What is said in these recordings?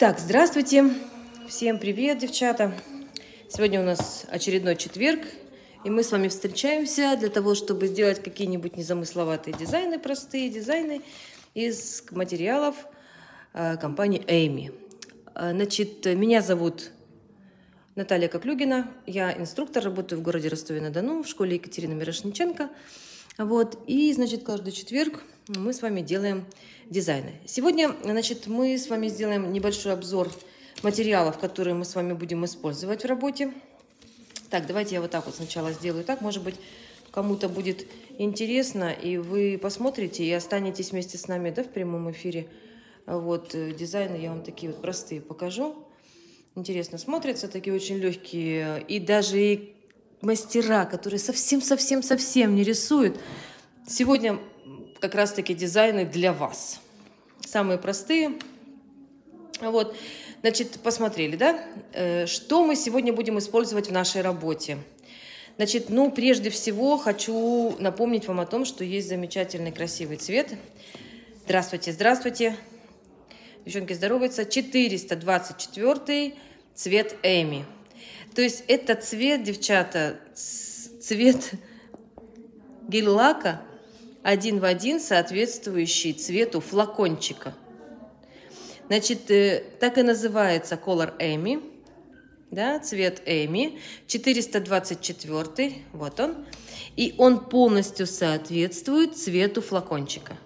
Так, здравствуйте. Всем привет, девчата. Сегодня у нас очередной четверг, и мы с вами встречаемся для того, чтобы сделать какие-нибудь незамысловатые дизайны, простые дизайны из материалов э, компании Эйми. Э, значит, меня зовут Наталья Коклюгина. Я инструктор, работаю в городе Ростове-на-Дону в школе Екатерины Мирошниченко. Вот, и, значит, каждый четверг мы с вами делаем дизайны. Сегодня, значит, мы с вами сделаем небольшой обзор материалов, которые мы с вами будем использовать в работе. Так, давайте я вот так вот сначала сделаю так. Может быть, кому-то будет интересно, и вы посмотрите и останетесь вместе с нами да, в прямом эфире. Вот, э, дизайны я вам такие вот простые покажу. Интересно смотрятся, такие очень легкие. И даже и мастера, которые совсем-совсем-совсем не рисуют, сегодня как раз-таки дизайны для вас. Самые простые. Вот, значит, посмотрели, да? Э, что мы сегодня будем использовать в нашей работе? Значит, ну, прежде всего хочу напомнить вам о том, что есть замечательный красивый цвет. Здравствуйте, здравствуйте. Девчонки здороваются. 424 цвет Эми. То есть это цвет, девчата, цвет гель-лака один в один соответствующий цвету флакончика. Значит, э, так и называется Color Amy, да, цвет Эми, 424, вот он. И он полностью соответствует цвету флакончика.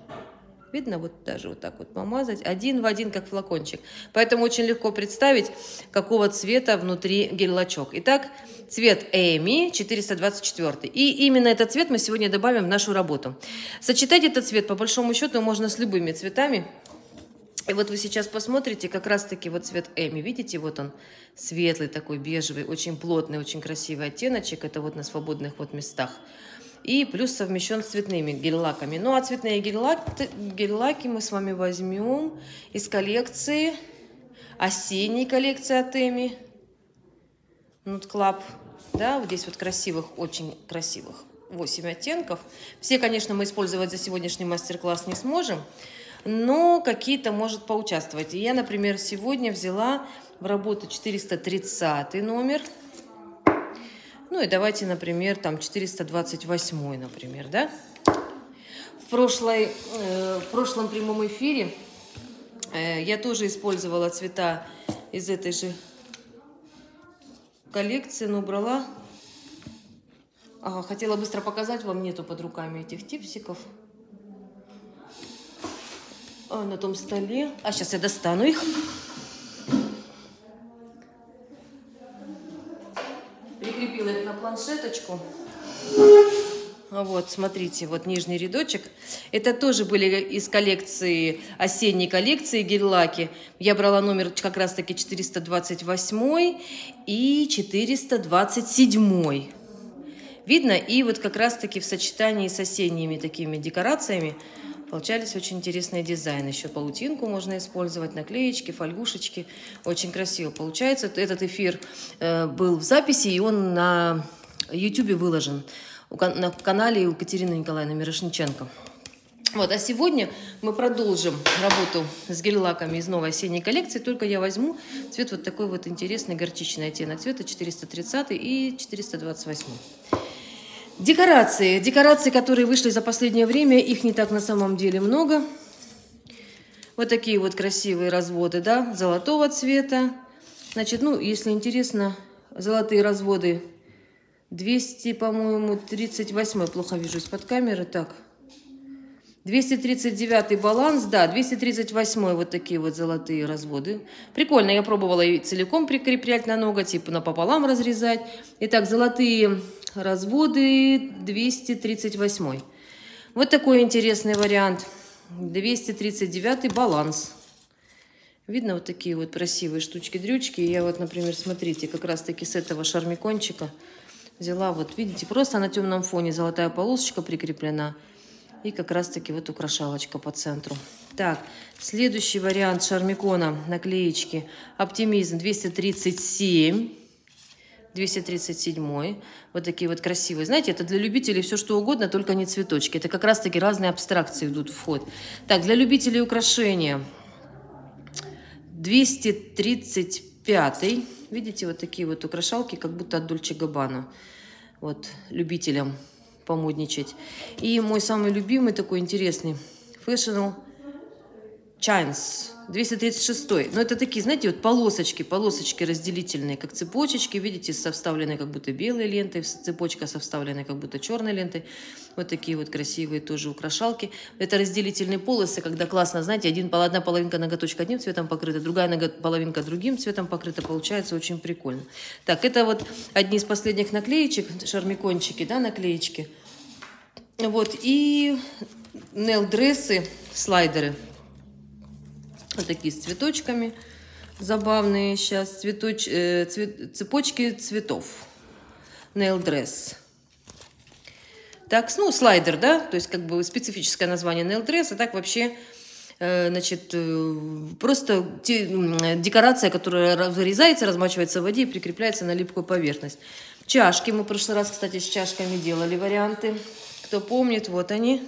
Видно, вот даже вот так вот помазать. Один в один, как флакончик. Поэтому очень легко представить, какого цвета внутри гель-лачок. Итак, цвет Эми 424. И именно этот цвет мы сегодня добавим в нашу работу. Сочетать этот цвет, по большому счету, можно с любыми цветами. И вот вы сейчас посмотрите, как раз-таки вот цвет Эми, видите, вот он светлый такой, бежевый, очень плотный, очень красивый оттеночек. Это вот на свободных вот местах и плюс совмещен с цветными гель-лаками. Ну а цветные гель-лаки, мы с вами возьмем из коллекции, осенней коллекции от Эми, Nude Club. Да, вот здесь вот красивых, очень красивых 8 оттенков. Все, конечно, мы использовать за сегодняшний мастер-класс не сможем, но какие-то может поучаствовать. И я, например, сегодня взяла в работу 430 номер – ну и давайте, например, там 428, например, да? В, прошлой, э, в прошлом прямом эфире э, я тоже использовала цвета из этой же коллекции, но убрала. Ага, хотела быстро показать, вам нету под руками этих типсиков. А, на том столе. А сейчас я достану их. прикрепила их на планшеточку. Вот, смотрите, вот нижний рядочек. Это тоже были из коллекции, осенней коллекции гель-лаки. Я брала номер как раз-таки 428 и 427. Видно? И вот как раз-таки в сочетании с осенними такими декорациями Получались очень интересные дизайны. Еще паутинку можно использовать, наклеечки, фольгушечки. Очень красиво получается. Этот эфир э, был в записи, и он на YouTube выложен на канале Екатерины Николаевны Мирошниченко. Вот, а сегодня мы продолжим работу с гель-лаками из новой осенней коллекции, только я возьму цвет вот такой вот интересный горчичный оттенок цвета 430 и 428. Декорации. Декорации, которые вышли за последнее время, их не так на самом деле много. Вот такие вот красивые разводы, да, золотого цвета. Значит, ну, если интересно, золотые разводы 200, по-моему, 38, плохо вижу из-под камеры, так. 239 баланс, да, 238 вот такие вот золотые разводы. Прикольно, я пробовала и целиком прикреплять на ноготь, типа напополам разрезать. Итак, золотые разводы 238. Вот такой интересный вариант. 239 баланс. Видно вот такие вот красивые штучки-дрючки. Я вот, например, смотрите, как раз-таки с этого шармикончика взяла, вот видите, просто на темном фоне золотая полосочка прикреплена. И как раз-таки вот украшалочка по центру. Так, следующий вариант шармикона наклеечки. Оптимизм 237. 237. Вот такие вот красивые. Знаете, это для любителей все что угодно, только не цветочки. Это как раз-таки разные абстракции идут в ход. Так, для любителей украшения. 235. Видите, вот такие вот украшалки, как будто от Дольче Габбана. Вот, любителям помодничать. И мой самый любимый такой интересный. Fashional Chines. 236. Но это такие, знаете, вот полосочки, полосочки разделительные, как цепочечки, видите, со вставленной как будто белой лентой, цепочка со вставленной как будто черной лентой. Вот такие вот красивые тоже украшалки. Это разделительные полосы, когда классно, знаете, один, одна половинка ноготочка одним цветом покрыта, другая половинка другим цветом покрыта, получается очень прикольно. Так, это вот одни из последних наклеечек, шармикончики, да, наклеечки. Вот, и нейл-дрессы, слайдеры – вот такие с цветочками. Забавные сейчас цветоч, э, цвет, цепочки цветов. Nail dress. Так, ну, слайдер, да, то есть как бы специфическое название nail dress, а так вообще э, значит, э, просто те, декорация, которая разрезается, размачивается в воде и прикрепляется на липкую поверхность. Чашки. Мы в прошлый раз, кстати, с чашками делали варианты. Кто помнит, вот они.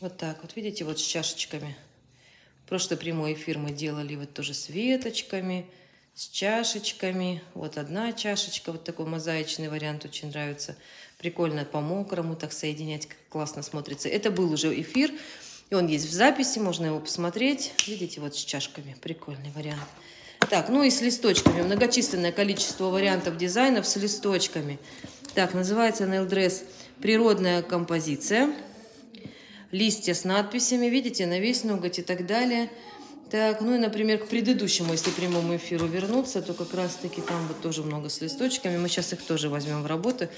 Вот так вот, видите, вот с чашечками. Прошлый прямой эфир мы делали вот тоже с веточками, с чашечками. Вот одна чашечка, вот такой мозаичный вариант очень нравится. Прикольно по-мокрому так соединять, как классно смотрится. Это был уже эфир, и он есть в записи, можно его посмотреть. Видите, вот с чашками, прикольный вариант. Так, ну и с листочками. Многочисленное количество вариантов дизайнов с листочками. Так, называется Nail Dress «Природная композиция» листья с надписями, видите, на весь ноготь и так далее. Так, ну и, например, к предыдущему, если прямому эфиру вернуться, то как раз-таки там вот тоже много с листочками. Мы сейчас их тоже возьмем в работу.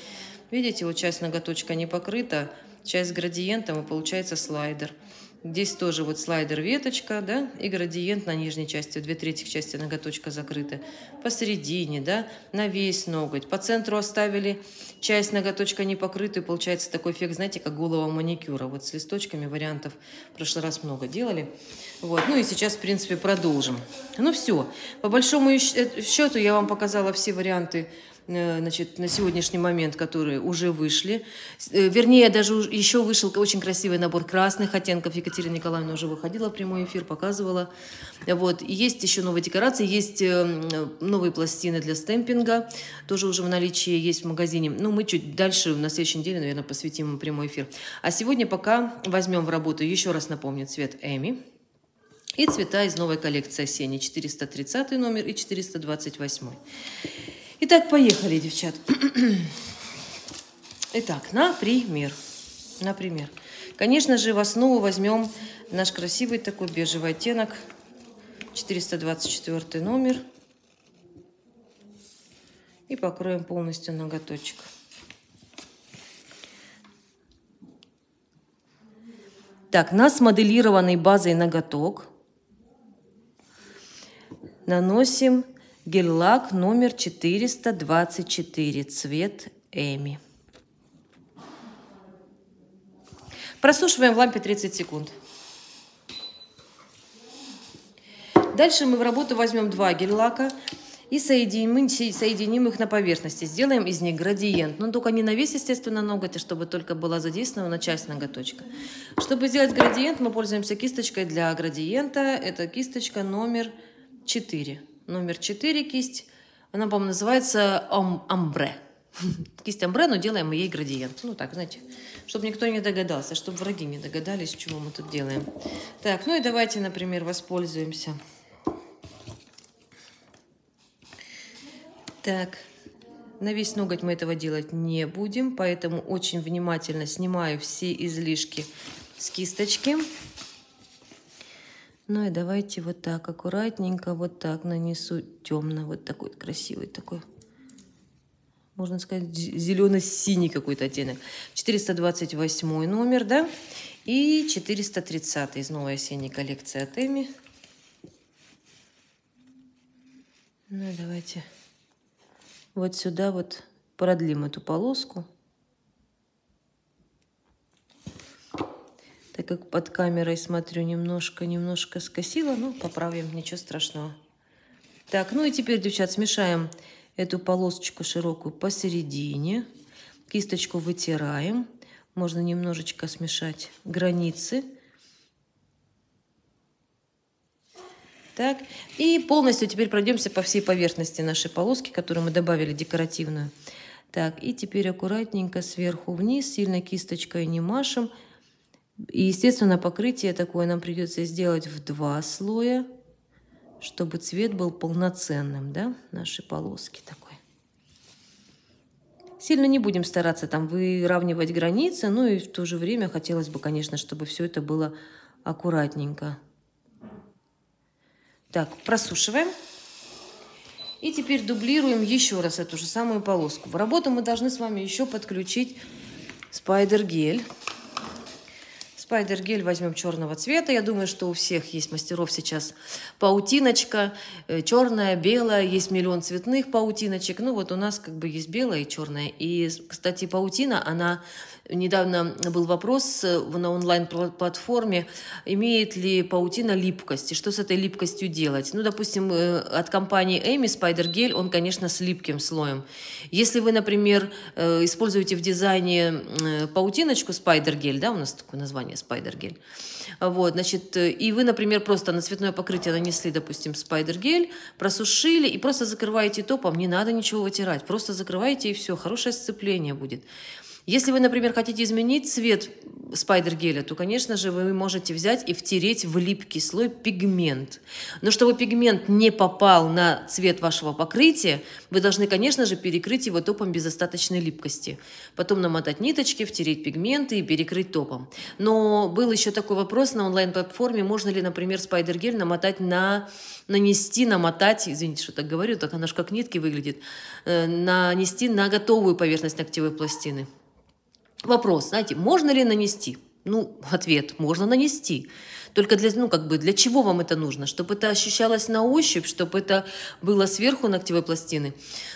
Видите, вот часть ноготочка не покрыта, часть с градиентом, и получается слайдер. Здесь тоже вот слайдер веточка, да, и градиент на нижней части, две трети части ноготочка закрыты. Посередине, да, на весь ноготь. По центру оставили часть ноготочка не покрытую, получается такой эффект, знаете, как голова маникюра. Вот с листочками вариантов в прошлый раз много делали. Вот, ну и сейчас, в принципе, продолжим. Ну все, по большому э, счету я вам показала все варианты значит, на сегодняшний момент, которые уже вышли. Э, вернее, даже еще вышел очень красивый набор красных оттенков. Екатерина Николаевна уже выходила в прямой эфир, показывала. Вот. И есть еще новые декорации, есть э, новые пластины для стемпинга, тоже уже в наличии есть в магазине. Ну, мы чуть дальше, на следующей неделе, наверное, посвятим им прямой эфир. А сегодня пока возьмем в работу, еще раз напомню, цвет Эми. И цвета из новой коллекции осенней. 430 номер и 428. Итак, поехали, девчат. Итак, например, например, конечно же, в основу возьмем наш красивый такой бежевый оттенок, 424 номер. И покроем полностью ноготочек. Так, на смоделированной базой ноготок наносим Гель-лак номер 424, цвет Эми. Просушиваем в лампе 30 секунд. Дальше мы в работу возьмем два гель-лака и соединим, соединим их на поверхности. Сделаем из них градиент. Но только не на весь, естественно, ноготь, а чтобы только была задействована часть ноготочка. Чтобы сделать градиент, мы пользуемся кисточкой для градиента. Это кисточка номер 4 номер 4 кисть. Она, по-моему, называется амбре. Кисть амбре, но делаем ей градиент. Ну так, знаете, чтобы никто не догадался, чтобы враги не догадались, чего мы тут делаем. Так, ну и давайте, например, воспользуемся. Так, на весь ноготь мы этого делать не будем, поэтому очень внимательно снимаю все излишки с кисточки. Ну и давайте вот так аккуратненько вот так нанесу темно, вот такой красивый такой. Можно сказать, зелено-синий какой-то оттенок. 428 номер, да? И 430 из новой осенней коллекции от Эми. Ну, давайте вот сюда вот продлим эту полоску. Так как под камерой смотрю, немножко-немножко скосила, ну, поправим, ничего страшного. Так, ну и теперь, девчат, смешаем эту полосочку широкую посередине. Кисточку вытираем. Можно немножечко смешать границы. Так, и полностью теперь пройдемся по всей поверхности нашей полоски, которую мы добавили декоративную. Так, и теперь аккуратненько сверху вниз, сильно кисточкой не машем. И, естественно, покрытие такое нам придется сделать в два слоя, чтобы цвет был полноценным, да, нашей полоски такой. Сильно не будем стараться там выравнивать границы, ну и в то же время хотелось бы, конечно, чтобы все это было аккуратненько. Так, просушиваем. И теперь дублируем еще раз эту же самую полоску. В работу мы должны с вами еще подключить спайдер-гель. Спайдер-гель возьмем черного цвета. Я думаю, что у всех есть мастеров сейчас паутиночка, э, черная, белая, есть миллион цветных паутиночек. Ну вот у нас как бы есть белая и черная. И, кстати, паутина, она Недавно был вопрос э, на онлайн-платформе, имеет ли паутина липкость, и что с этой липкостью делать. Ну, допустим, э, от компании Эми Spider Gel, он, конечно, с липким слоем. Если вы, например, используете в дизайне паутиночку Spider Gel, да, у нас такое название Gel, вот, значит, и вы, например, просто на цветное покрытие нанесли, допустим, Gel, просушили и просто закрываете топом, не надо ничего вытирать, просто закрываете и все, хорошее сцепление будет. Если вы, например, хотите изменить цвет спайдер-геля, то, конечно же, вы можете взять и втереть в липкий слой пигмент. Но чтобы пигмент не попал на цвет вашего покрытия, вы должны, конечно же, перекрыть его топом без остаточной липкости. Потом намотать ниточки, втереть пигменты и перекрыть топом. Но был еще такой вопрос на онлайн-платформе, можно ли, например, спайдер-гель намотать на нанести, намотать, извините, что так говорю, так она же как нитки выглядит, э, нанести на готовую поверхность ногтевой пластины. Вопрос, знаете, можно ли нанести? Ну, ответ, можно нанести. Только для, ну, как бы, для чего вам это нужно? Чтобы это ощущалось на ощупь, чтобы это было сверху ногтевой пластины.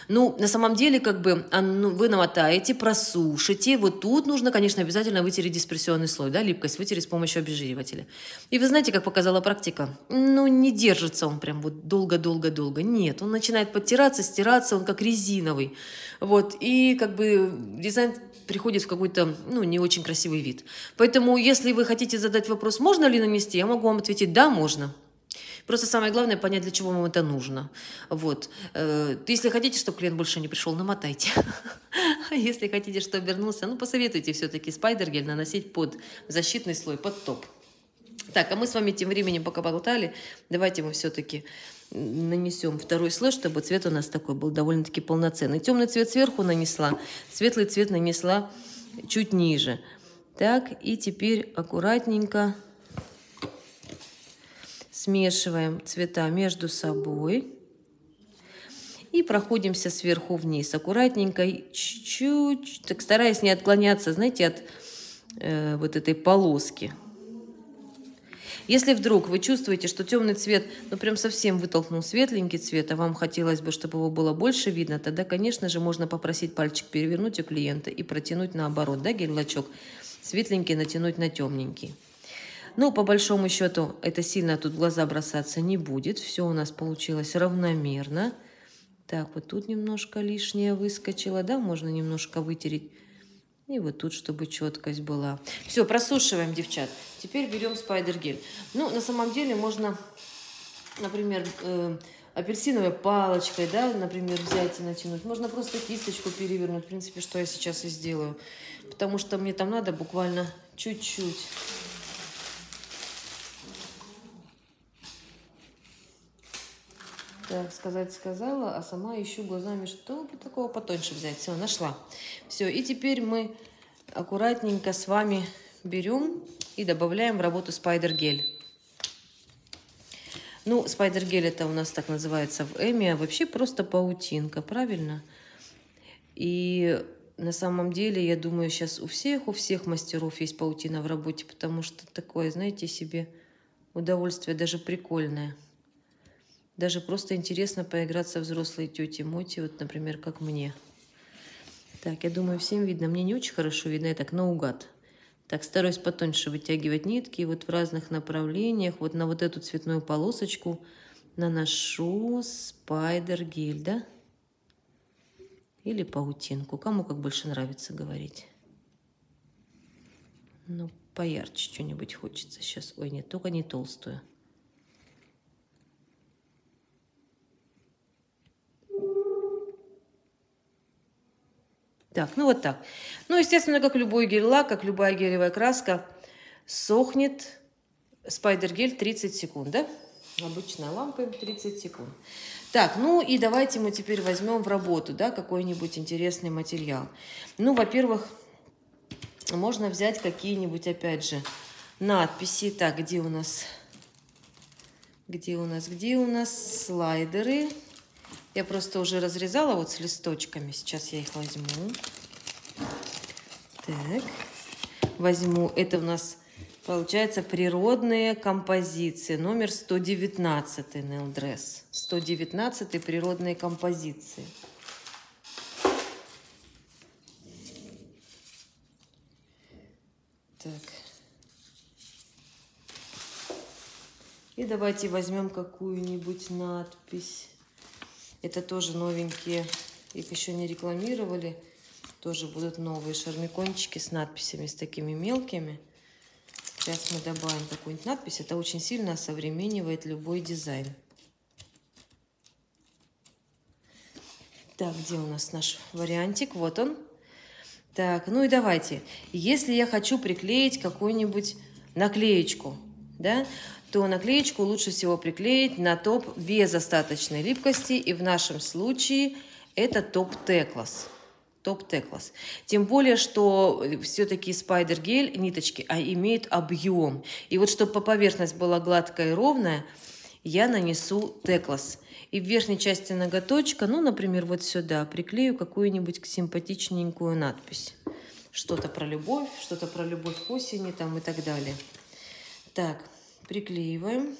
Ну, на самом деле, как бы, ну, вы намотаете, просушите. Вот тут нужно, конечно, обязательно вытереть дисперсионный слой, да, липкость вытереть с помощью обезжиривателя. И вы знаете, как показала практика? Ну, не держится он прям вот долго-долго-долго. Нет, он начинает подтираться, стираться, он как резиновый. Вот, и как бы дизайн приходит в какой-то, ну, не очень красивый вид. Поэтому, если вы хотите задать вопрос, можно ли нанести, я могу вам ответить, да, можно. Просто самое главное понять, для чего вам это нужно. Вот. Э, если хотите, чтобы клиент больше не пришел, намотайте. Если хотите, чтобы вернулся, ну, посоветуйте все-таки спайдергель наносить под защитный слой, под топ. Так, а мы с вами тем временем пока болтали, давайте мы все-таки нанесем второй слой, чтобы цвет у нас такой был довольно-таки полноценный. Темный цвет сверху нанесла, светлый цвет нанесла чуть ниже. Так, и теперь аккуратненько смешиваем цвета между собой. И проходимся сверху вниз. Аккуратненько, чуть-чуть, так стараясь не отклоняться, знаете, от э, вот этой полоски. Если вдруг вы чувствуете, что темный цвет, ну прям совсем вытолкнул светленький цвет, а вам хотелось бы, чтобы его было больше видно, тогда, конечно же, можно попросить пальчик перевернуть у клиента и протянуть наоборот, да, гель-лачок, светленький натянуть на темненький. Ну, по большому счету, это сильно тут в глаза бросаться не будет. Все у нас получилось равномерно. Так, вот тут немножко лишнее выскочило, да, можно немножко вытереть. И вот тут, чтобы четкость была. Все, просушиваем, девчат. Теперь берем спайдер-гель. Ну, на самом деле можно, например, э, апельсиновой палочкой, да, например, взять и натянуть. Можно просто кисточку перевернуть. В принципе, что я сейчас и сделаю. Потому что мне там надо буквально чуть-чуть. Так сказать сказала, а сама ищу глазами, что бы такого потоньше взять. Все, нашла. Все, и теперь мы аккуратненько с вами берем и добавляем в работу спайдер-гель. Ну, спайдер-гель это у нас так называется в Эми, а вообще просто паутинка, правильно? И на самом деле, я думаю, сейчас у всех, у всех мастеров есть паутина в работе, потому что такое, знаете, себе удовольствие даже прикольное. Даже просто интересно поиграться взрослой тете Моти, вот, например, как мне. Так, я думаю, всем видно. Мне не очень хорошо видно, я так наугад. Так, стараюсь потоньше вытягивать нитки вот в разных направлениях. Вот на вот эту цветную полосочку наношу спайдер-гель, да? Или паутинку. Кому как больше нравится говорить. Ну, поярче что-нибудь хочется сейчас. Ой, нет, только не толстую. Так, ну вот так. Ну, естественно, как любой гель-лак, как любая гелевая краска, сохнет спайдер-гель 30 секунд, да? Обычная лампа 30 секунд. Так, ну и давайте мы теперь возьмем в работу, да, какой-нибудь интересный материал. Ну, во-первых, можно взять какие-нибудь, опять же, надписи. Так, где у нас, где у нас, где у нас слайдеры? Я просто уже разрезала вот с листочками. Сейчас я их возьму. Так, возьму. Это у нас получается природные композиции. Номер 119 Nail Dress. 119 природные композиции. Так. И давайте возьмем какую-нибудь надпись. Это тоже новенькие, их еще не рекламировали. Тоже будут новые шармикончики с надписями, с такими мелкими. Сейчас мы добавим какую-нибудь надпись. Это очень сильно осовременивает любой дизайн. Так, где у нас наш вариантик? Вот он. Так, ну и давайте. Если я хочу приклеить какую-нибудь наклеечку, да, то наклеечку лучше всего приклеить на топ без остаточной липкости. И в нашем случае это топ Теклас. Топ Теклас. Тем более, что все-таки спайдер гель, ниточки, а имеют объем. И вот чтобы по поверхность была гладкая и ровная, я нанесу Теклас. И в верхней части ноготочка, ну, например, вот сюда, приклею какую-нибудь симпатичненькую надпись. Что-то про любовь, что-то про любовь к осени там и так далее. Так, приклеиваем.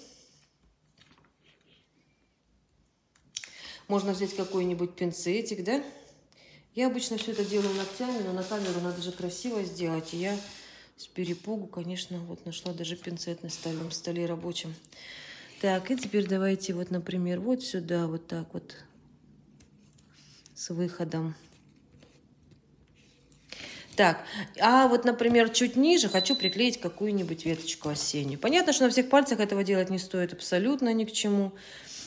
Можно взять какой-нибудь пинцетик, да? Я обычно все это делаю ногтями, но на камеру надо же красиво сделать. И я с перепугу, конечно, вот нашла даже пинцет на столе, столе рабочем. Так, и теперь давайте вот, например, вот сюда, вот так вот, с выходом. Так, а вот, например, чуть ниже хочу приклеить какую-нибудь веточку осеннюю. Понятно, что на всех пальцах этого делать не стоит абсолютно ни к чему.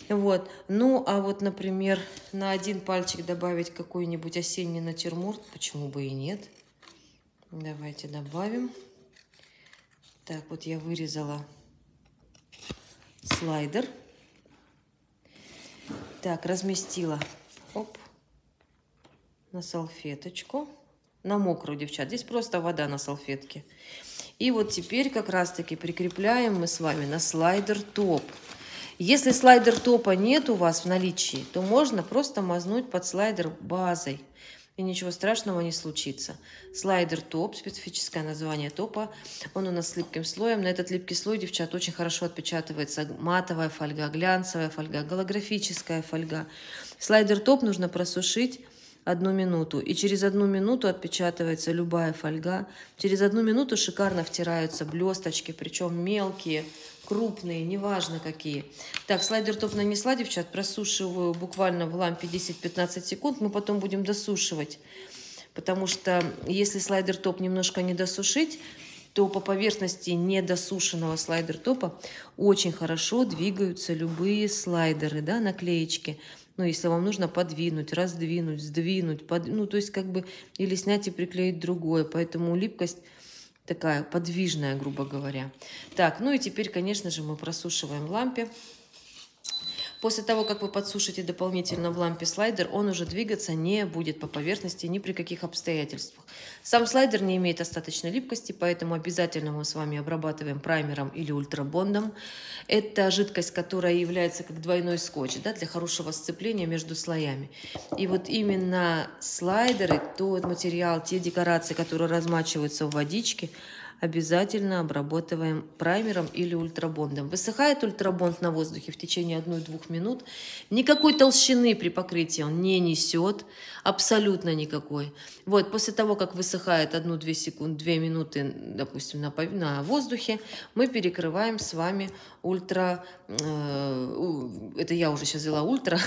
Вот. Ну, а вот, например, на один пальчик добавить какой-нибудь осенний натюрморт, почему бы и нет. Давайте добавим. Так, вот я вырезала слайдер. Так, разместила. Оп. На салфеточку на мокрую, девчат. Здесь просто вода на салфетке. И вот теперь как раз-таки прикрепляем мы с вами на слайдер топ. Если слайдер топа нет у вас в наличии, то можно просто мазнуть под слайдер базой. И ничего страшного не случится. Слайдер топ, специфическое название топа. Он у нас с липким слоем. На этот липкий слой, девчат, очень хорошо отпечатывается матовая фольга, глянцевая фольга, голографическая фольга. Слайдер топ нужно просушить одну минуту. И через одну минуту отпечатывается любая фольга. Через одну минуту шикарно втираются блесточки, причем мелкие, крупные, неважно какие. Так, слайдер топ нанесла, девчат, просушиваю буквально в лампе 10-15 секунд. Мы потом будем досушивать. Потому что если слайдер топ немножко не досушить, то по поверхности недосушенного слайдер топа очень хорошо двигаются любые слайдеры, да, наклеечки ну, если вам нужно подвинуть, раздвинуть, сдвинуть, под, ну, то есть как бы или снять и приклеить другое, поэтому липкость такая подвижная, грубо говоря. Так, ну и теперь, конечно же, мы просушиваем лампе. После того, как вы подсушите дополнительно в лампе слайдер, он уже двигаться не будет по поверхности ни при каких обстоятельствах. Сам слайдер не имеет остаточной липкости, поэтому обязательно мы с вами обрабатываем праймером или ультрабондом. Это жидкость, которая является как двойной скотч да, для хорошего сцепления между слоями. И вот именно слайдеры, тот материал, те декорации, которые размачиваются в водичке, обязательно обрабатываем праймером или ультрабондом. Высыхает ультрабонд на воздухе в течение 1-2 минут. Никакой толщины при покрытии он не несет, абсолютно никакой. Вот, после того, как высыхает 1-2 секунды, 2 минуты, допустим, на, на воздухе, мы перекрываем с вами ультра, это я уже сейчас взяла ультра,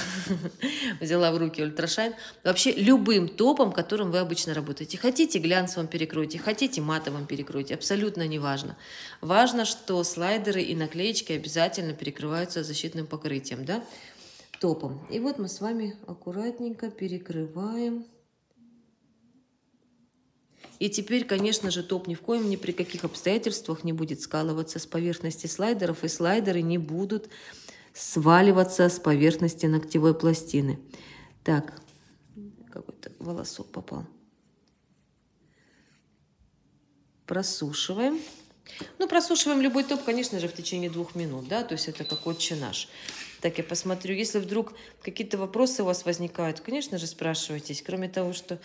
взяла в руки ультрашайн, вообще любым топом, которым вы обычно работаете. Хотите глянцевым перекройте, хотите матовым перекройте, абсолютно не важно. Важно, что слайдеры и наклеечки обязательно перекрываются защитным покрытием, да, топом. И вот мы с вами аккуратненько перекрываем. И теперь, конечно же, топ ни в коем ни при каких обстоятельствах не будет скалываться с поверхности слайдеров, и слайдеры не будут сваливаться с поверхности ногтевой пластины. Так, какой-то волосок попал. Просушиваем. Ну, просушиваем любой топ, конечно же, в течение двух минут, да, то есть это как отче наш. Так, я посмотрю, если вдруг какие-то вопросы у вас возникают, конечно же, спрашивайтесь. Кроме того, что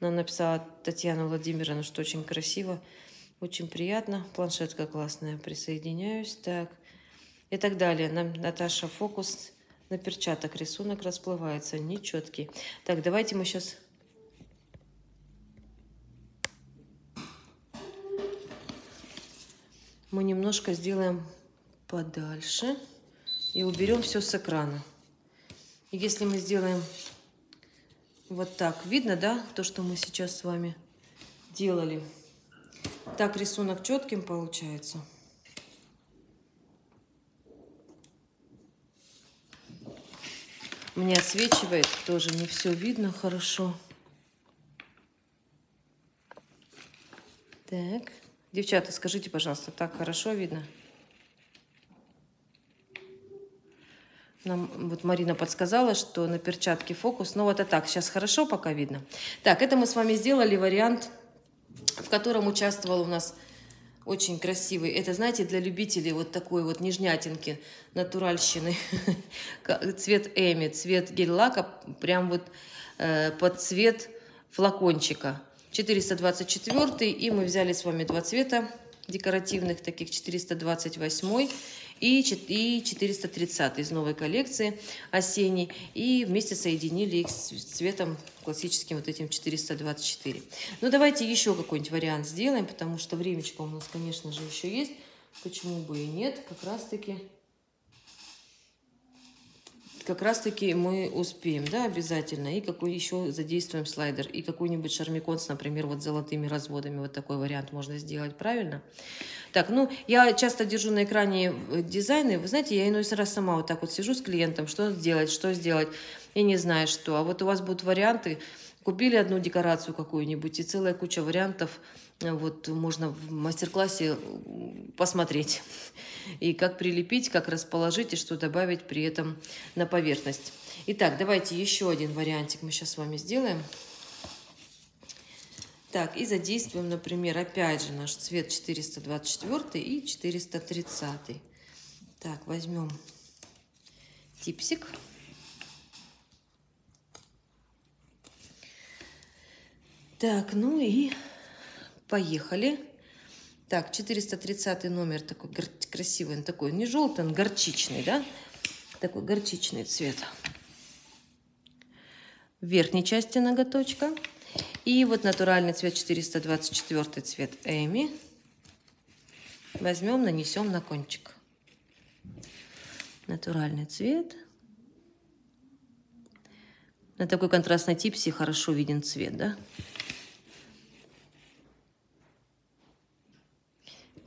нам написала Татьяна Владимировна, что очень красиво, очень приятно, планшетка классная, присоединяюсь, так, и так далее. Нам Наташа фокус на перчаток, рисунок расплывается, нечеткий. Так, давайте мы сейчас... Мы немножко сделаем подальше и уберем все с экрана. И если мы сделаем вот так, видно, да, то, что мы сейчас с вами делали. Так рисунок четким получается. Мне отсвечивает, тоже не все видно хорошо. Так, девчата, скажите, пожалуйста, так хорошо видно? Нам вот Марина подсказала, что на перчатке фокус. Ну вот это так, сейчас хорошо пока видно. Так, это мы с вами сделали вариант, в котором участвовал у нас очень красивый. Это, знаете, для любителей вот такой вот нежнятинки, натуральщины. цвет Эми, цвет гель-лака, прям вот э, под цвет флакончика. 424 и мы взяли с вами два цвета декоративных, таких 428 и 430 из новой коллекции осенней. И вместе соединили их с цветом классическим вот этим 424. Ну, давайте еще какой-нибудь вариант сделаем, потому что времечко у нас, конечно же, еще есть. Почему бы и нет? Как раз-таки как раз-таки мы успеем, да, обязательно. И какой еще задействуем слайдер. И какой-нибудь шармиконс, например, вот с золотыми разводами. Вот такой вариант можно сделать, правильно? Так, ну, я часто держу на экране э, дизайны. Вы знаете, я иной раз сама вот так вот сижу с клиентом, что сделать, что сделать. И не знаю, что. А вот у вас будут варианты. Купили одну декорацию какую-нибудь и целая куча вариантов – вот можно в мастер-классе посмотреть. И как прилепить, как расположить и что добавить при этом на поверхность. Итак, давайте еще один вариантик мы сейчас с вами сделаем. Так, и задействуем, например, опять же наш цвет 424 и 430. Так, возьмем типсик. Так, ну и Поехали. Так, 430 номер такой красивый, он такой не желтый, он горчичный, да? Такой горчичный цвет. В верхней части ноготочка. И вот натуральный цвет 424 цвет Эми. Возьмем, нанесем на кончик. Натуральный цвет. На такой контрастной типсе хорошо виден цвет, да?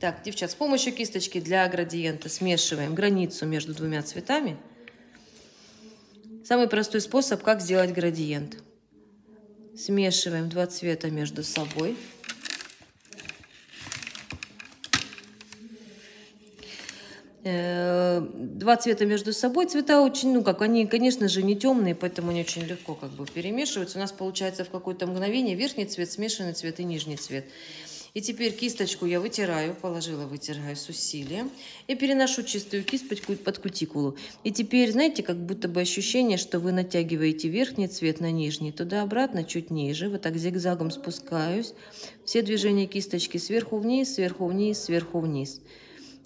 Так, девчат, с помощью кисточки для градиента смешиваем границу между двумя цветами. Самый простой способ, как сделать градиент. Смешиваем два цвета между собой. Э, два цвета между собой. Цвета очень, ну как, они, конечно же, не темные, поэтому они очень легко как бы перемешиваются. У нас получается в какое-то мгновение верхний цвет, смешанный цвет и нижний цвет. И теперь кисточку я вытираю, положила, вытираю с усилием. И переношу чистую кисть под кутикулу. И теперь, знаете, как будто бы ощущение, что вы натягиваете верхний цвет на нижний, туда-обратно, чуть ниже. Вот так зигзагом спускаюсь. Все движения кисточки сверху вниз, сверху вниз, сверху вниз.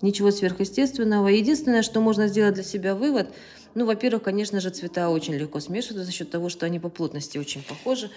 Ничего сверхъестественного. Единственное, что можно сделать для себя вывод, Ну, во-первых, конечно же, цвета очень легко смешиваются за счет того, что они по плотности очень похожи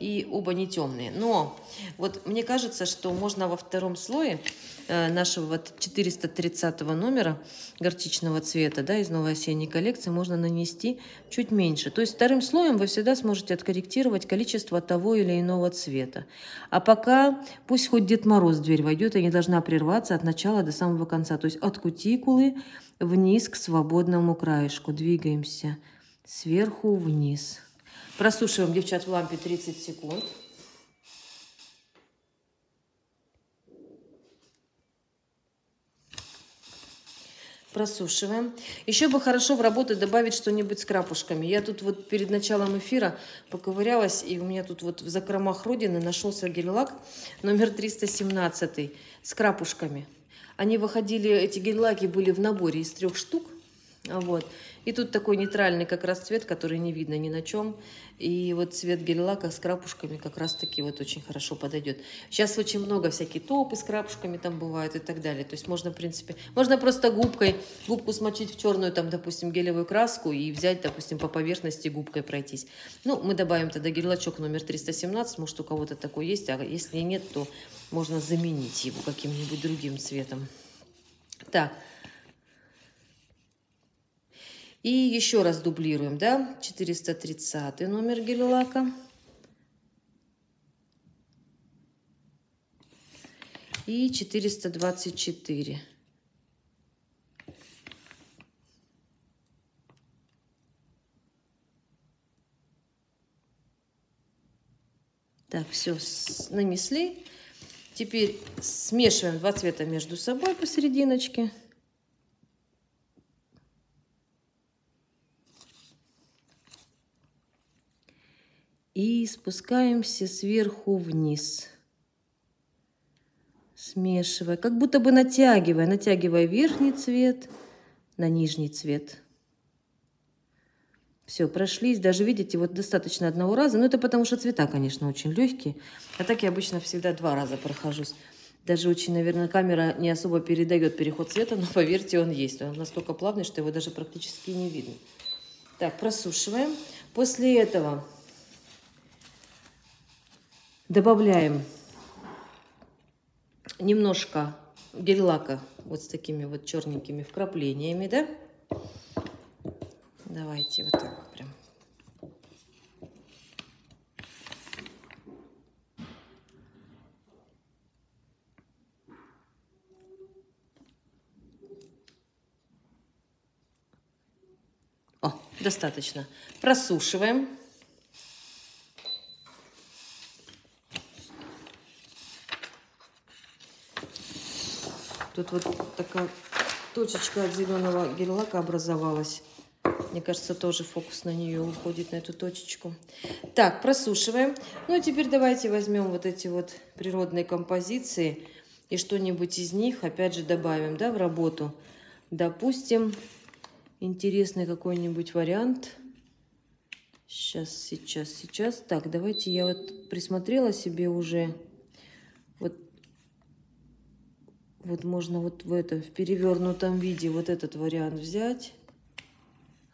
и оба не темные. Но вот мне кажется, что можно во втором слое э, нашего вот 430 номера горчичного цвета, да, из новой осенней коллекции, можно нанести чуть меньше. То есть вторым слоем вы всегда сможете откорректировать количество того или иного цвета. А пока пусть хоть Дед Мороз в дверь войдет, и не должна прерваться от начала до самого конца. То есть от кутикулы вниз к свободному краешку. Двигаемся сверху вниз. Просушиваем, девчат, в лампе 30 секунд. Просушиваем. Еще бы хорошо в работу добавить что-нибудь с крапушками. Я тут вот перед началом эфира поковырялась, и у меня тут вот в закромах Родины нашелся гель-лак номер 317 с крапушками. Они выходили, эти гель-лаки были в наборе из трех штук. Вот. И тут такой нейтральный как раз цвет, который не видно ни на чем. И вот цвет гель-лака с крапушками как раз-таки вот очень хорошо подойдет. Сейчас очень много всякие топы с крапушками там бывают и так далее. То есть можно, в принципе, можно просто губкой, губку смочить в черную, там, допустим, гелевую краску и взять, допустим, по поверхности губкой пройтись. Ну, мы добавим тогда гель-лачок номер 317, может, у кого-то такой есть, а если нет, то можно заменить его каким-нибудь другим цветом. Так, и еще раз дублируем, да, 430 номер гель-лака. И 424. Так, все нанесли. Теперь смешиваем два цвета между собой посерединочке. И спускаемся сверху вниз. Смешивая, как будто бы натягивая, натягивая верхний цвет на нижний цвет. Все, прошлись. Даже, видите, вот достаточно одного раза. Но это потому что цвета, конечно, очень легкие. А так я обычно всегда два раза прохожусь. Даже очень, наверное, камера не особо передает переход цвета, но поверьте, он есть. Он настолько плавный, что его даже практически не видно. Так, просушиваем. После этого Добавляем немножко гель-лака вот с такими вот черненькими вкраплениями, да? Давайте вот так прям. О, достаточно. Просушиваем. Тут вот такая точечка от зеленого гель-лака образовалась. Мне кажется, тоже фокус на нее уходит, на эту точечку. Так, просушиваем. Ну, и теперь давайте возьмем вот эти вот природные композиции и что-нибудь из них, опять же, добавим, да, в работу. Допустим, интересный какой-нибудь вариант. Сейчас, сейчас, сейчас. Так, давайте я вот присмотрела себе уже Вот можно вот в этом, в перевернутом виде вот этот вариант взять.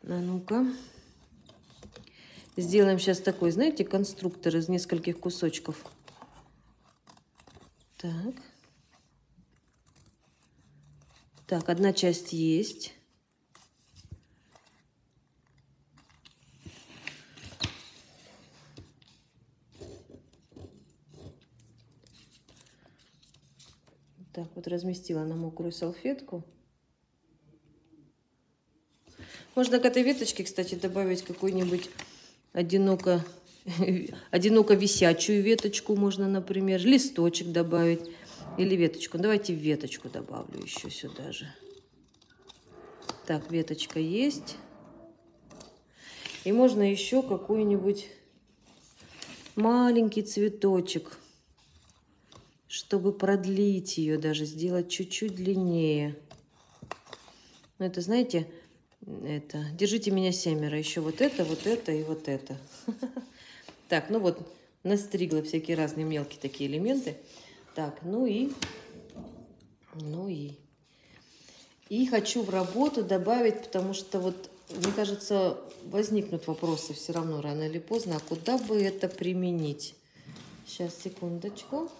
А ну-ка. Сделаем сейчас такой, знаете, конструктор из нескольких кусочков. Так. Так, одна часть есть. Так, вот разместила на мокрую салфетку. Можно к этой веточке, кстати, добавить какую-нибудь одиноко, одиноко висячую веточку можно, например, листочек добавить или веточку. Давайте веточку добавлю еще сюда же. Так, веточка есть. И можно еще какой-нибудь маленький цветочек чтобы продлить ее, даже сделать чуть-чуть длиннее. Ну, это, знаете, это, держите меня семеро, еще вот это, вот это и вот это. Так, ну вот, настригла всякие разные мелкие такие элементы. Так, ну и, ну и, и хочу в работу добавить, потому что вот мне кажется, возникнут вопросы все равно рано или поздно, а куда бы это применить? Сейчас, секундочку.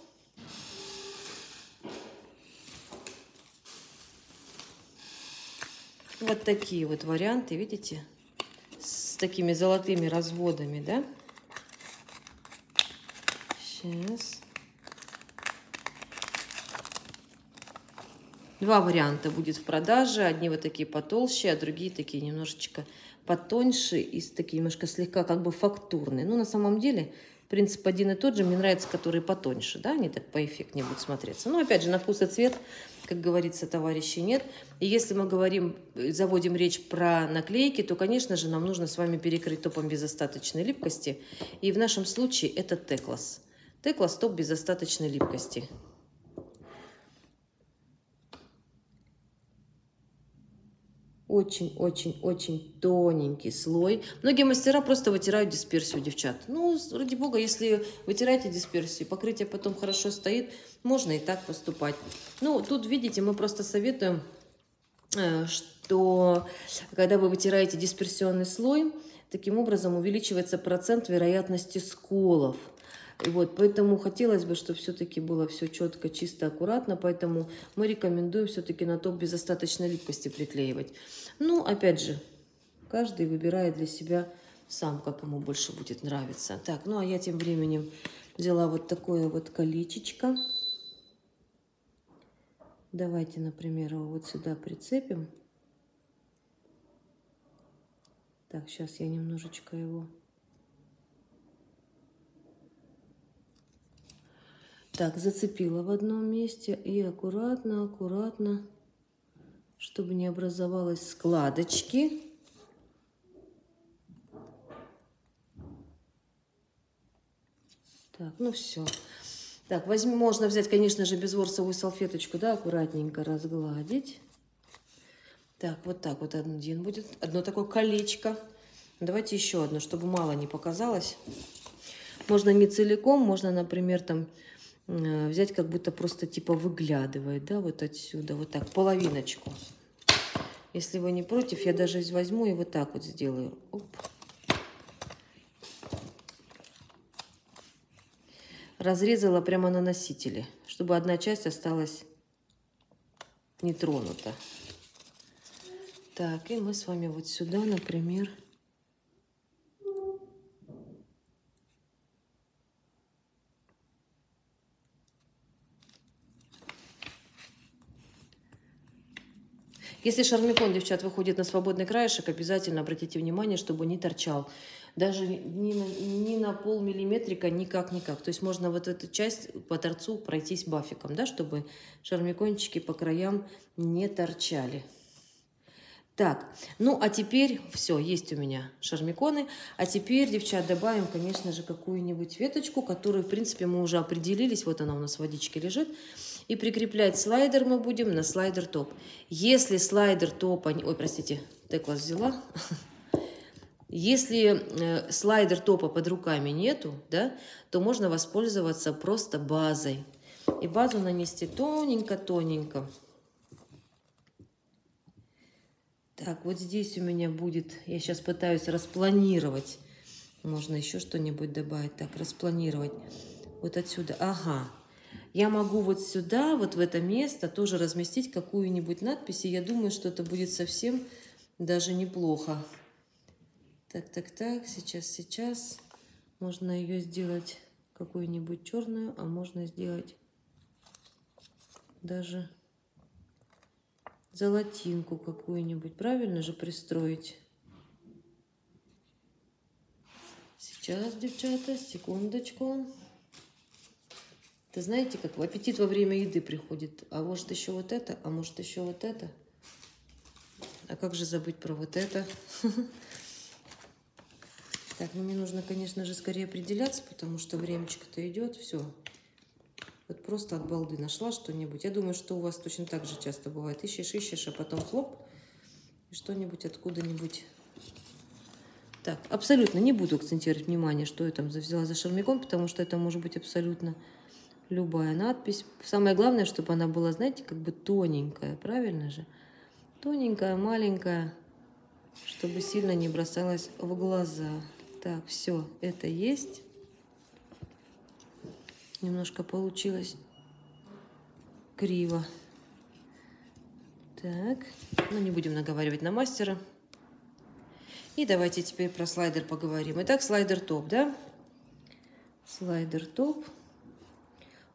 Вот такие вот варианты, видите? С такими золотыми разводами, да? Сейчас. Два варианта будет в продаже. Одни вот такие потолще, а другие такие немножечко потоньше и такие немножко слегка как бы фактурные. Ну, на самом деле, принцип один и тот же. Мне нравится, которые потоньше, да, они так поэффектнее будут смотреться. Но, опять же, на вкус и цвет, как говорится, товарищей нет. И если мы говорим, заводим речь про наклейки, то, конечно же, нам нужно с вами перекрыть топом без остаточной липкости. И в нашем случае это Теклас. Теклас топ без остаточной липкости. Очень-очень-очень тоненький слой. Многие мастера просто вытирают дисперсию, девчат. Ну, ради бога, если вытираете дисперсию, покрытие потом хорошо стоит, можно и так поступать. Ну, тут, видите, мы просто советуем, э, что когда вы вытираете дисперсионный слой, таким образом увеличивается процент вероятности сколов. И вот, поэтому хотелось бы, чтобы все-таки было все четко, чисто, аккуратно, поэтому мы рекомендуем все-таки на топ без остаточной липкости приклеивать. Ну, опять же, каждый выбирает для себя сам, как ему больше будет нравиться. Так, ну а я тем временем взяла вот такое вот колечечко. Давайте, например, его вот сюда прицепим. Так, сейчас я немножечко его Так, зацепила в одном месте и аккуратно, аккуратно, чтобы не образовалось складочки. Так, ну все. Так, возьми, можно взять, конечно же, безворсовую салфеточку, да, аккуратненько разгладить. Так, вот так вот один будет. Одно такое колечко. Давайте еще одно, чтобы мало не показалось. Можно не целиком, можно, например, там взять как будто просто типа выглядывает, да, вот отсюда, вот так, половиночку. Если вы не против, я даже возьму и вот так вот сделаю. Оп. Разрезала прямо на носителе, чтобы одна часть осталась не тронута. Так, и мы с вами вот сюда, например, Если шармикон, девчат, выходит на свободный краешек, обязательно обратите внимание, чтобы не торчал. Даже ни на, ни на полмиллиметрика, никак-никак. То есть можно вот эту часть по торцу пройтись бафиком, да, чтобы шармикончики по краям не торчали. Так, ну а теперь все, есть у меня шармиконы. А теперь, девчат, добавим, конечно же, какую-нибудь веточку, которую, в принципе, мы уже определились. Вот она у нас в водичке лежит. И прикреплять слайдер мы будем на слайдер топ. Если слайдер топа... Ой, простите, теклас взяла. Если э, слайдер топа под руками нету, да, то можно воспользоваться просто базой. И базу нанести тоненько-тоненько. Так, вот здесь у меня будет... Я сейчас пытаюсь распланировать. Можно еще что-нибудь добавить. Так, распланировать. Вот отсюда. Ага я могу вот сюда, вот в это место тоже разместить какую-нибудь надпись, и я думаю, что это будет совсем даже неплохо. Так, так, так, сейчас, сейчас. Можно ее сделать какую-нибудь черную, а можно сделать даже золотинку какую-нибудь. Правильно же пристроить? Сейчас, девчата, секундочку. Это знаете, как аппетит во время еды приходит. А может еще вот это, а может еще вот это. А как же забыть про вот это? Так, ну мне нужно, конечно же, скорее определяться, потому что времечко-то идет, все. Вот просто от балды нашла что-нибудь. Я думаю, что у вас точно так же часто бывает. Ищешь, ищешь, а потом хлоп, и что-нибудь откуда-нибудь... Так, абсолютно не буду акцентировать внимание, что я там взяла за шармиком, потому что это может быть абсолютно любая надпись. Самое главное, чтобы она была, знаете, как бы тоненькая, правильно же? Тоненькая, маленькая. чтобы сильно не бросалось в глаза. Так, все, это есть. Немножко получилось криво. Так, ну не будем наговаривать на мастера. И давайте теперь про слайдер поговорим. Итак, слайдер топ, да? Слайдер топ.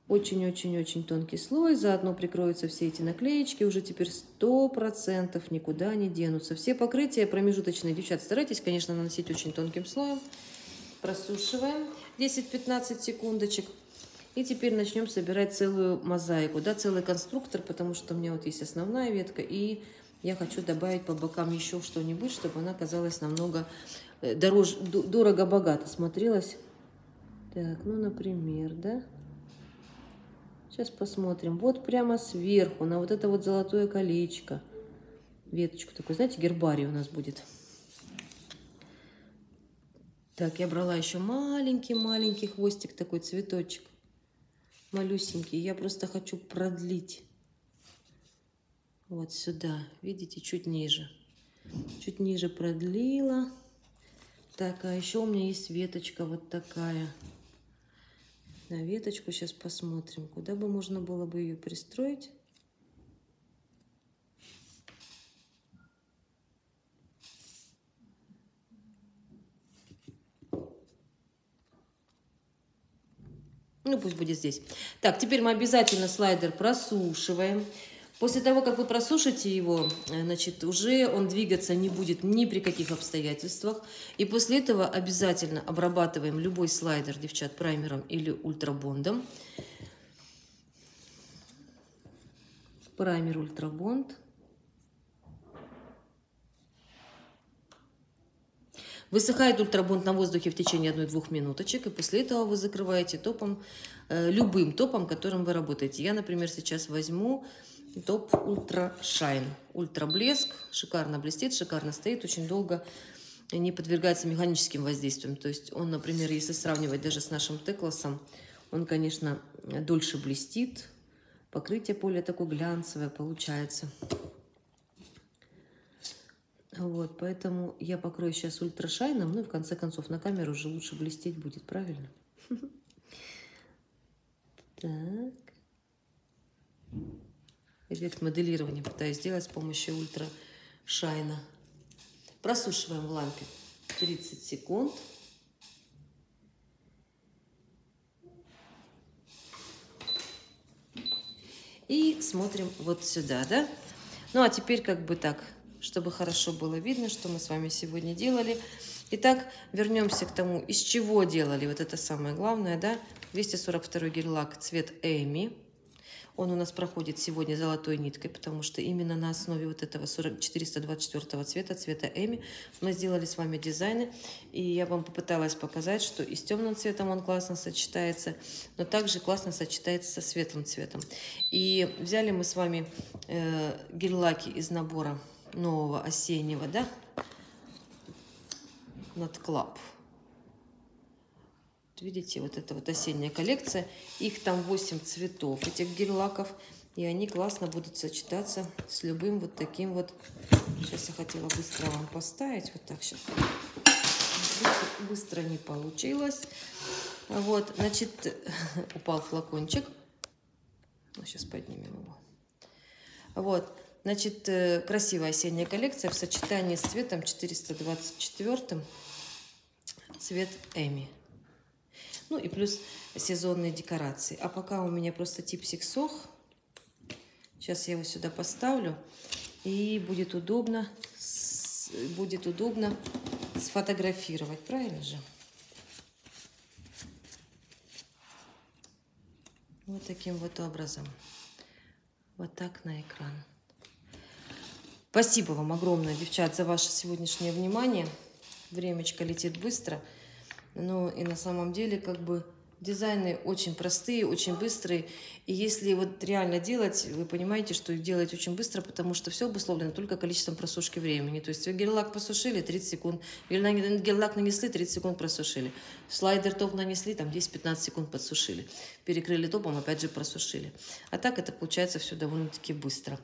Очень-очень-очень тонкий слой. Заодно прикроются все эти наклеечки. Уже теперь 100% никуда не денутся. Все покрытия промежуточные. Девчат, старайтесь, конечно, наносить очень тонким слоем. Просушиваем 10-15 секундочек. И теперь начнем собирать целую мозаику, да, целый конструктор, потому что у меня вот есть основная ветка, и я хочу добавить по бокам еще что-нибудь, чтобы она казалась намного э, дороже, дорого-богато смотрелась. Так, ну, например, да. Сейчас посмотрим. Вот прямо сверху, на вот это вот золотое колечко. Веточку такой, знаете, гербарий у нас будет. Так, я брала еще маленький-маленький хвостик, такой цветочек малюсенький. Я просто хочу продлить вот сюда. Видите, чуть ниже. Чуть ниже продлила. Так, а еще у меня есть веточка вот такая. На веточку сейчас посмотрим, куда бы можно было бы ее пристроить. Ну, пусть будет здесь. Так, теперь мы обязательно слайдер просушиваем. После того, как вы просушите его, э, значит, уже он двигаться не будет ни при каких обстоятельствах. И после этого обязательно обрабатываем любой слайдер, девчат, праймером или ультрабондом. Праймер ультрабонд. Высыхает ультрабонд на воздухе в течение 1-2 минуточек, и после этого вы закрываете топом, э, любым топом, которым вы работаете. Я, например, сейчас возьму топ Ультра Shine. Ультра блеск, шикарно блестит, шикарно стоит, очень долго не подвергается механическим воздействиям. То есть он, например, если сравнивать даже с нашим Текласом, он, конечно, дольше блестит, покрытие поля такое глянцевое получается. Вот, поэтому я покрою сейчас ультрашайном, ну и в конце концов на камеру уже лучше блестеть будет, правильно? Так. Эффект моделирования пытаюсь сделать с помощью ультрашайна. Просушиваем в лампе 30 секунд. И смотрим вот сюда, да? Ну, а теперь как бы так чтобы хорошо было видно, что мы с вами сегодня делали. Итак, вернемся к тому, из чего делали, вот это самое главное, да, 242 гель-лак цвет Эми. Он у нас проходит сегодня золотой ниткой, потому что именно на основе вот этого 40, 424 цвета, цвета Эми, мы сделали с вами дизайны. И я вам попыталась показать, что и с темным цветом он классно сочетается, но также классно сочетается со светлым цветом. И взяли мы с вами э, гель-лаки из набора нового осеннего, да, Hunt Club. Видите, вот это вот осенняя коллекция. Их там 8 цветов, этих гель-лаков. И они классно будут сочетаться с любым вот таким вот. Сейчас я хотела быстро вам поставить. Вот так сейчас. Быстро, быстро не получилось. Вот, значит, упал флакончик. Сейчас поднимем его. Вот, Значит, э, красивая осенняя коллекция в сочетании с цветом 424 цвет Эми. Ну и плюс сезонные декорации. А пока у меня просто типсик сох. Сейчас я его сюда поставлю. И будет удобно, будет удобно сфотографировать. Правильно же? Вот таким вот образом. Вот так на экран. Спасибо вам огромное, девчат, за ваше сегодняшнее внимание. Времечко летит быстро. Ну и на самом деле, как бы, Дизайны очень простые, очень быстрые. И если вот реально делать, вы понимаете, что делать очень быстро, потому что все обусловлено только количеством просушки времени. То есть вы гель-лак посушили, 30 секунд. Гель-лак нанесли, 30 секунд просушили. Слайдер топ нанесли, там 10-15 секунд подсушили. Перекрыли топом, опять же просушили. А так это получается все довольно-таки быстро.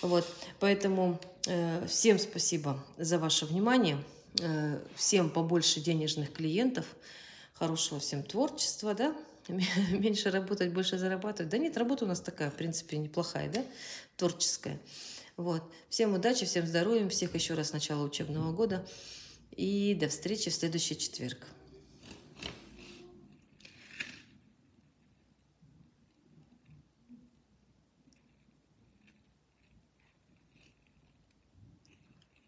Вот, поэтому э, всем спасибо за ваше внимание. Э, всем побольше денежных клиентов хорошего всем творчества, да, меньше работать, больше зарабатывать. Да нет, работа у нас такая, в принципе, неплохая, да, творческая. Вот. Всем удачи, всем здоровья, всех еще раз начала учебного года. И до встречи в следующий четверг.